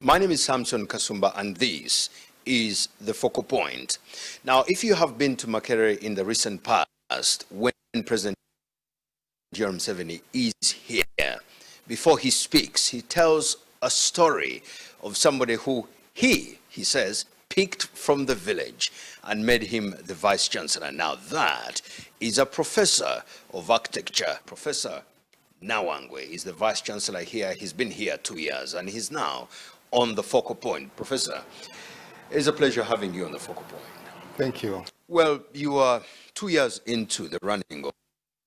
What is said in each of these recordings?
My name is Samson Kasumba, and this is the focal point. Now, if you have been to Makerere in the recent past, when President Yoweri Museveni is here, before he speaks, he tells a story of somebody who he, he says, picked from the village and made him the vice chancellor. Now that is a professor of architecture, Professor Nawangwe is the vice chancellor here. He's been here two years and he's now on the focal point. Professor, it's a pleasure having you on the focal point. Thank you. Well, you are two years into the running of,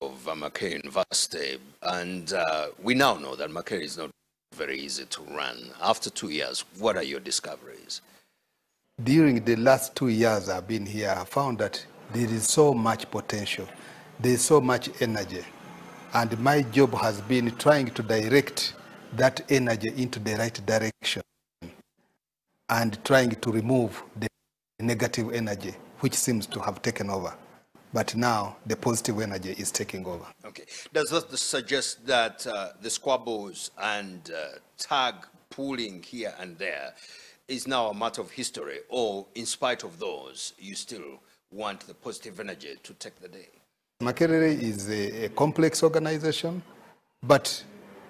of uh, Makerere University, and uh, we now know that Makerere is not very easy to run. After two years, what are your discoveries? During the last two years I've been here, I found that there is so much potential. There is so much energy. And my job has been trying to direct that energy into the right direction and trying to remove the negative energy which seems to have taken over. But now the positive energy is taking over. Okay. Does that suggest that uh, the squabbles and uh, tag pulling here and there is now a matter of history, or in spite of those, you still want the positive energy to take the day? Makerere is a, a complex organization, but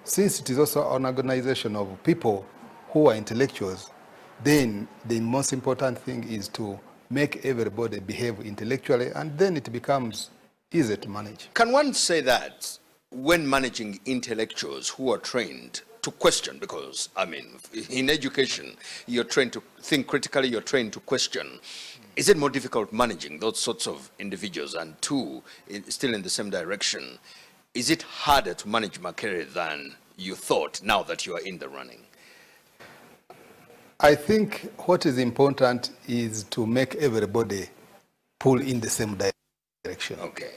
since it is also an organization of people who are intellectuals, then the most important thing is to make everybody behave intellectually, and then it becomes easy to manage. Can one say that when managing intellectuals who are trained to question, because, I mean, in education, you're trained to think critically, you're trained to question. Is it more difficult managing those sorts of individuals? And two, still in the same direction, is it harder to manage Makerere than you thought now that you are in the running? I think what is important is to make everybody pull in the same direction. Okay.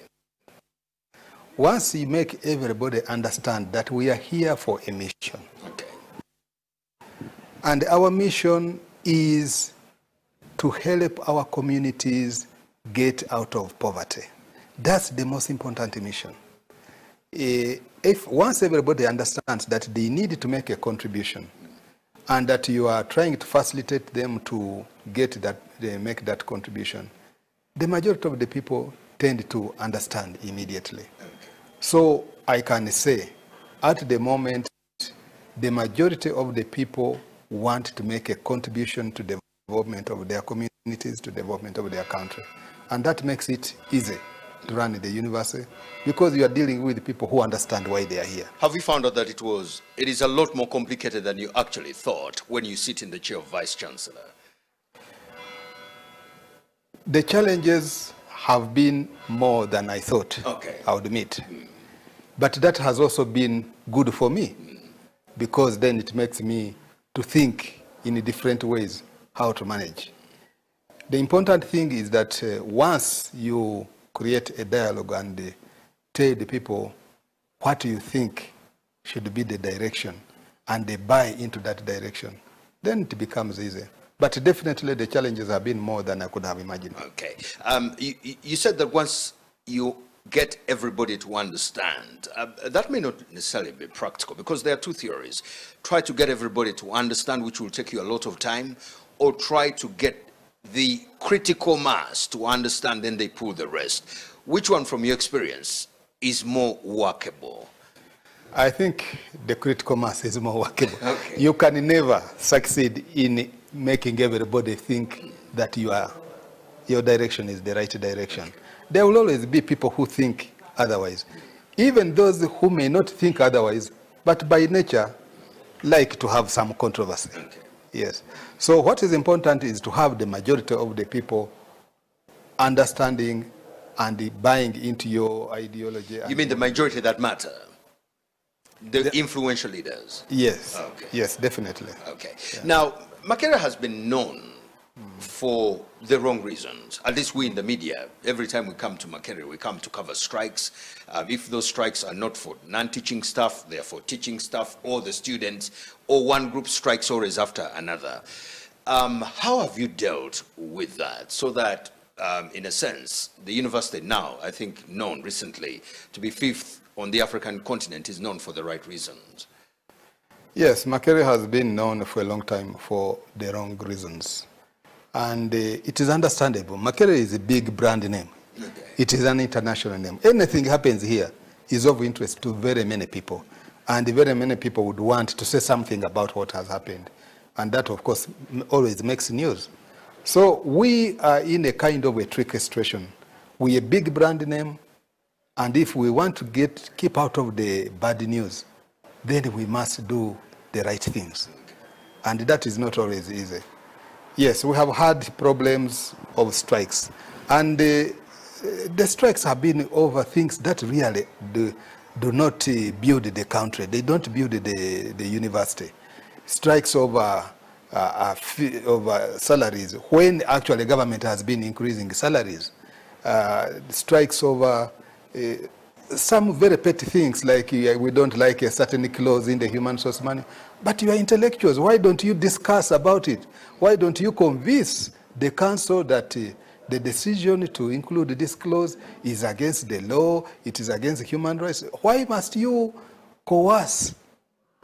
Once you make everybody understand that we are here for a mission. Okay. And our mission is to help our communities get out of poverty. That's the most important mission. Eh, if once everybody understands that they need to make a contribution, and that you are trying to facilitate them to get that, they make that contribution, the majority of the people tend to understand immediately. So I can say, at the moment, the majority of the people want to make a contribution to the development of their communities, to the development of their country. And that makes it easy to run the university because you are dealing with people who understand why they are here. Have you found out that it was, it is a lot more complicated than you actually thought when you sit in the chair of vice chancellor? The challenges have been more than I thought okay. I would meet. Mm. But that has also been good for me mm. because then it makes me to think in different ways how to manage. The important thing is that uh, once you create a dialogue and uh, tell the people what you think should be the direction and they buy into that direction, then it becomes easy. But definitely the challenges have been more than I could have imagined. Okay. Um, you, you, said that once you get everybody to understand, uh, that may not necessarily be practical because there are two theories. Try to get everybody to understand, which will take you a lot of time, or try to get the critical mass to understand, then they pull the rest. Which one, from your experience, is more workable? I think the critical mass is more workable. Okay. You can never succeed in making everybody think that you are, your direction is the right direction. There will always be people who think otherwise. Even those who may not think otherwise, but by nature like to have some controversy. Okay. Yes. So what is important is to have the majority of the people understanding and buying into your ideology. You mean the majority that matter? The, the influential leaders? Yes. Okay. Yes, definitely. Okay. Yeah. Now, Makerere has been known for the wrong reasons. At least we in the media, every time we come to Makerere, we come to cover strikes. Um, if those strikes are not for non-teaching staff, they're for teaching staff or the students, or one group strikes always after another. Um, how have you dealt with that so that, um, in a sense, the university now, I think known recently to be fifth on the African continent is known for the right reasons? Yes, Makerere has been known for a long time for the wrong reasons. And uh, it is understandable. Makerere is a big brand name. Okay. It is an international name. Anything happens here is of interest to very many people. And very many people would want to say something about what has happened. And that, of course, always makes news. So we are in a kind of a tricky situation. We're a big brand name, and if we want to get keep out of the bad news, then we must do the right things. And that is not always easy. Yes, we have had problems of strikes. And uh, the strikes have been over things that really do, do not uh, build the country. They don't build the, the university. Strikes over, uh, uh over salaries, when actually government has been increasing salaries. Uh, strikes over uh, some very petty things like we don't like a certain clause in the human source manual. But you are intellectuals. Why don't you discuss about it? Why don't you convince the council that uh, the decision to include this clause is against the law, it is against human rights? Why must you coerce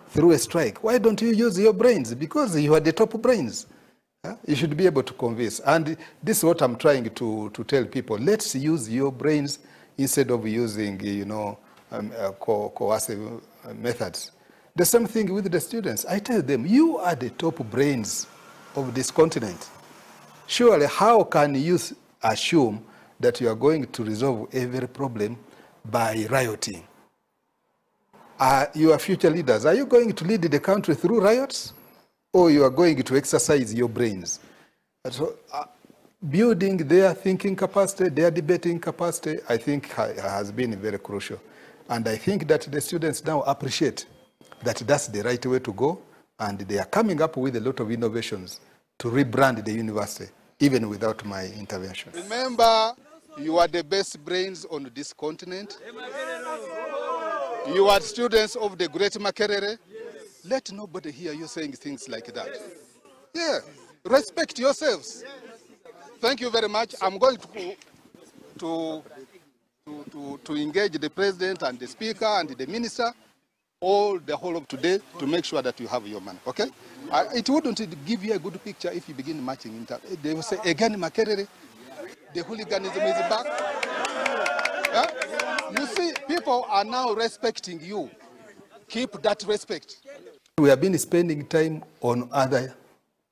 through a strike? Why don't you use your brains? Because you are the top brains. You should be able to convince. And this is what I'm trying to, to tell people. Let's use your brains instead of using, you know, um, uh, co coercive uh, methods. The same thing with the students. I tell them, you are the top brains of this continent. Surely, how can you assume that you are going to resolve every problem by rioting? Are you are future leaders. Are you going to lead the country through riots? Or you are going to exercise your brains? So, uh, building their thinking capacity, their debating capacity, I think has been very crucial. And I think that the students now appreciate that that's the right way to go, and they are coming up with a lot of innovations to rebrand the university, even without my intervention. Remember, you are the best brains on this continent. You are students of the great Makerere. Let nobody hear you saying things like that. Yeah, respect yourselves. Thank you very much. I'm going to, to, to, to, engage the president and the speaker and the minister all the whole of today to make sure that you have your money, okay? Uh, it wouldn't give you a good picture if you begin marching in. They will say, again, Makerere, the hooliganism is back. Yeah? You see, people are now respecting you. Keep that respect. We have been spending time on other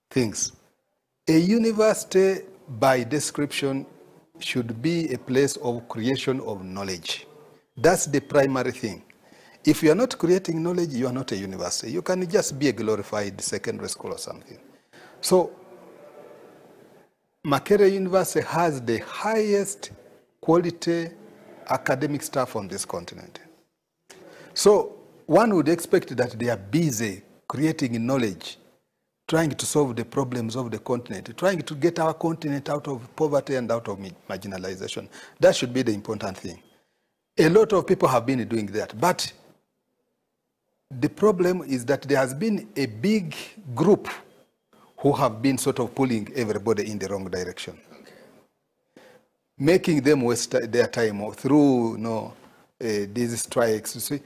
things. A university by description, should be a place of creation of knowledge. That's the primary thing. If you are not creating knowledge, you are not a university. You can just be a glorified secondary school or something. So, Makerere University has the highest quality academic staff on this continent. So, one would expect that they are busy creating knowledge trying to solve the problems of the continent, trying to get our continent out of poverty and out of marginalization. That should be the important thing. A lot of people have been doing that, but the problem is that there has been a big group who have been sort of pulling everybody in the wrong direction, okay. making them waste their time through you know, uh, these strikes. You see,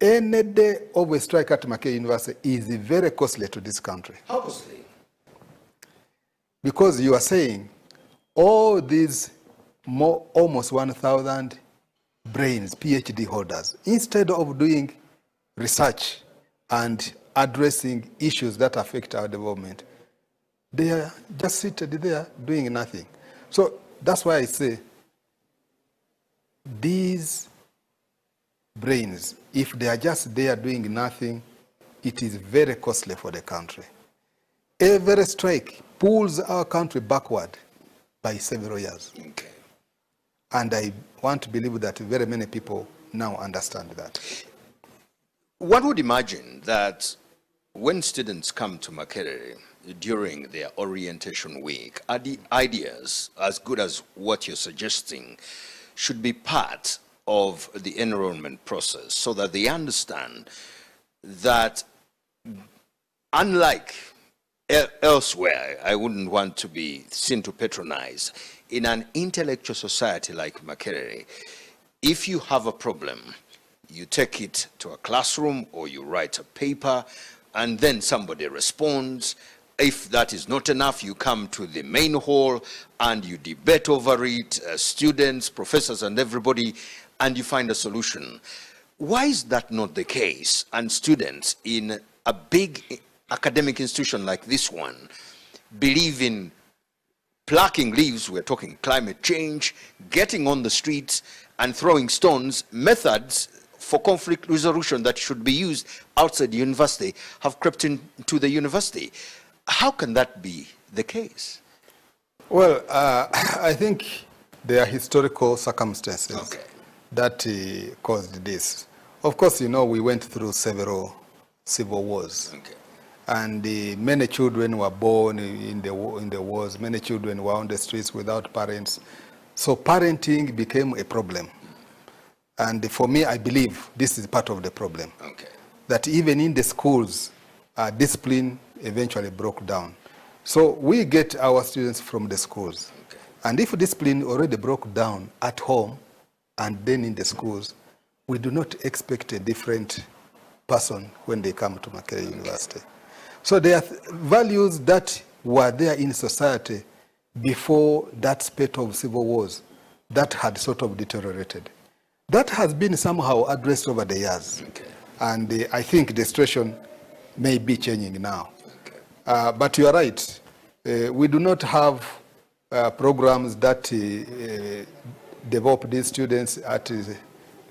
any day of a strike at Makerere University is very costly to this country. How costly? Because you are saying all these more, almost 1,000 brains, PhD holders, instead of doing research and addressing issues that affect our development, they are just seated there doing nothing. So that's why I say these brains, if they are just there doing nothing, it is very costly for the country. Every strike pulls our country backward by several years. Okay. And I want to believe that very many people now understand that. One would imagine that when students come to Makerere during their orientation week, are the ideas as good as what you're suggesting should be part of the enrollment process so that they understand that unlike elsewhere, I wouldn't want to be seen to patronize, in an intellectual society like Makerere, if you have a problem, you take it to a classroom or you write a paper and then somebody responds. If that is not enough, you come to the main hall and you debate over it, uh, students, professors, and everybody, and you find a solution. Why is that not the case? And students in a big academic institution like this one believe in plucking leaves, we're talking climate change, getting on the streets and throwing stones, methods for conflict resolution that should be used outside the university have crept into the university. How can that be the case? Well, uh, I think there are historical circumstances Okay. That uh, caused this. Of course, you know, we went through several civil wars. Okay. And uh, many children were born in the, in the wars. Many children were on the streets without parents. So parenting became a problem. And for me, I believe this is part of the problem. Okay. That even in the schools, uh, discipline eventually broke down. So we get our students from the schools. Okay. And if discipline already broke down at home and then in the schools, we do not expect a different person when they come to Makerere University. So there are values that were there in society before that spate of civil wars that had sort of deteriorated. That has been somehow addressed over the years. Okay. And uh, I think the situation may be changing now. Okay. Uh, but you are right. Uh, we do not have uh, programs that uh, develop these students at,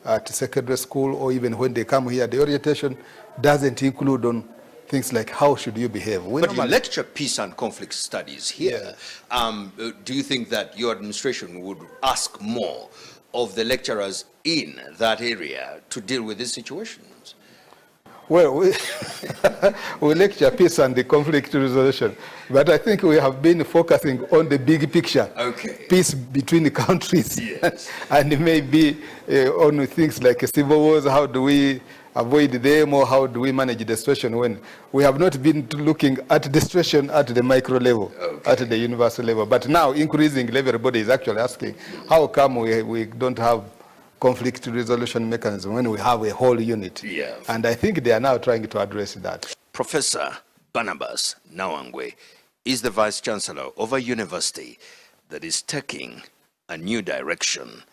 at secondary school or even when they come here. The orientation doesn't include on things like how should you behave. We But you lecture peace and conflict studies here. Um, uh, do you think that your administration would ask more of the lecturers in that area to deal with this situations? Well, we, we lecture peace and the conflict resolution, but I think we have been focusing on the big picture. Okay. Peace between the countries. Yes. and maybe uh, on things like civil wars, how do we avoid them or how do we manage the situation when we have not been looking at the situation at the micro level, Okay. at the universal level. But now increasingly everybody is actually asking, how come we, we don't have conflict resolution mechanism when we have a whole unit? Yeah. And I think they are now trying to address that. Professor Barnabas Nawangwe is the Vice Chancellor of a university that is taking a new direction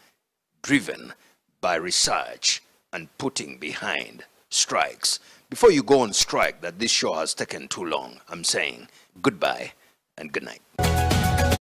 driven by research and putting behind strikes. Before you go on strike that this show has taken too long, I'm saying goodbye and good night.